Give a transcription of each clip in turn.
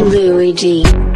Luigi.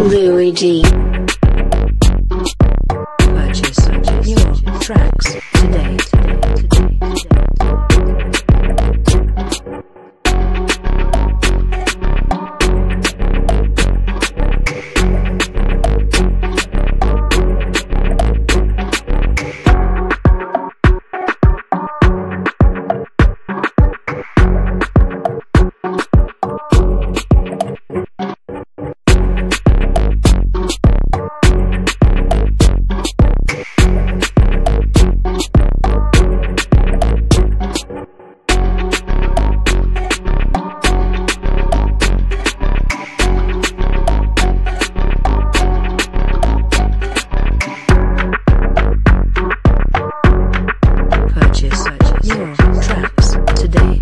Luigi. Purchase your tracks Purchase your today.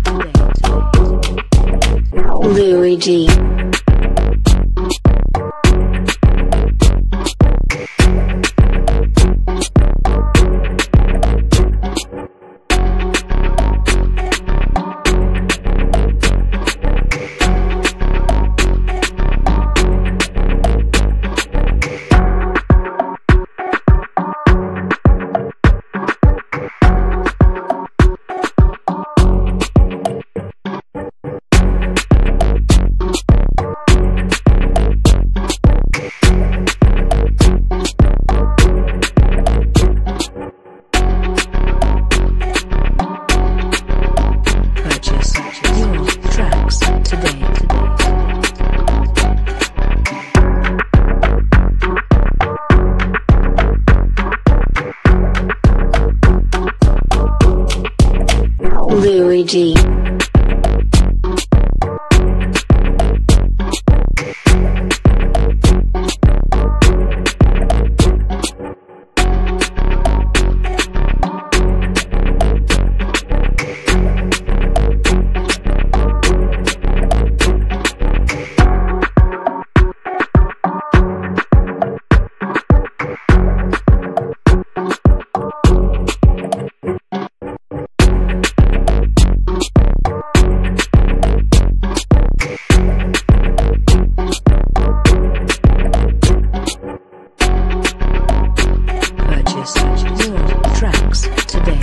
Luigi. Your tracks today.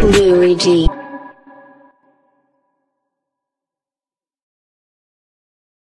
Luigi.